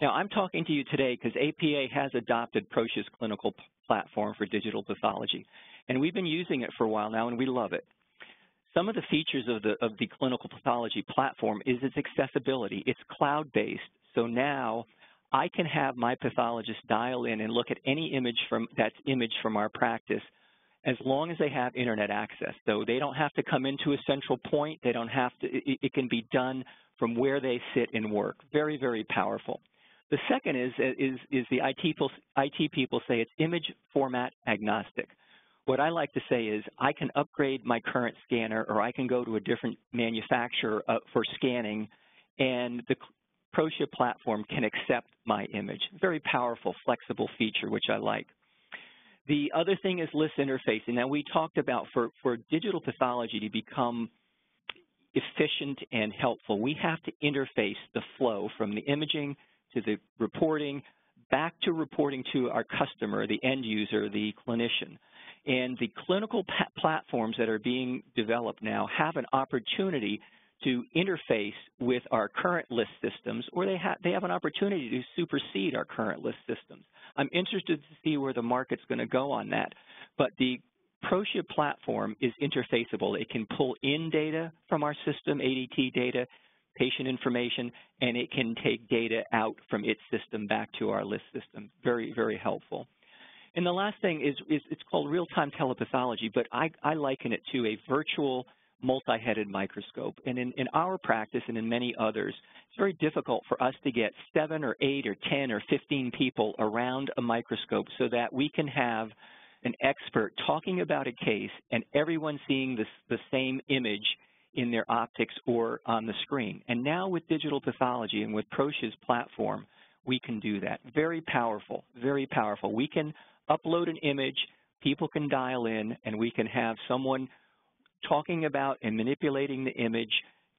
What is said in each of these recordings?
Now, I'm talking to you today because APA has adopted Proscia's clinical platform for digital pathology, and we've been using it for a while now, and we love it. Some of the features of the, of the clinical pathology platform is its accessibility. It's cloud-based, so now I can have my pathologist dial in and look at any image from that's image from our practice as long as they have internet access. So they don't have to come into a central point. They don't have to, it, it can be done from where they sit and work. Very, very powerful. The second is, is, is the IT people, IT people say it's image format agnostic. What I like to say is I can upgrade my current scanner or I can go to a different manufacturer uh, for scanning and the Proscia platform can accept my image. Very powerful, flexible feature, which I like. The other thing is LIS interfacing. Now, we talked about for, for digital pathology to become efficient and helpful, we have to interface the flow from the imaging to the reporting back to reporting to our customer, the end user, the clinician. And the clinical platforms that are being developed now have an opportunity to interface with our current LIS systems, or they, ha they have an opportunity to supersede our current LIS systems. I'm interested to see where the market's going to go on that. But the Proscia platform is interfaceable. It can pull in data from our system, ADT data, patient information, and it can take data out from its system back to our LIS system. Very, very helpful. And the last thing is, is it's called real-time telepathology, but I, I liken it to a virtual multi-headed microscope. And in, in our practice and in many others, it's very difficult for us to get seven or eight or 10 or 15 people around a microscope so that we can have an expert talking about a case and everyone seeing this, the same image in their optics or on the screen. And now with digital pathology and with Proscia's platform, we can do that. Very powerful, very powerful. We can upload an image, people can dial in, and we can have someone talking about and manipulating the image,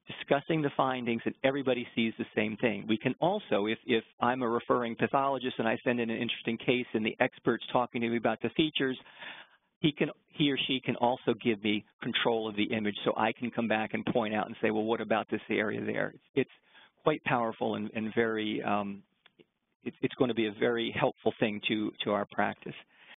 discussing the findings, and everybody sees the same thing. We can also, if, if I'm a referring pathologist and I send in an interesting case and the expert's talking to me about the features, he can he or she can also give me control of the image so I can come back and point out and say, well, what about this area there? It's it's quite powerful and, and very, um, it, it's going to be a very helpful thing to, to our practice.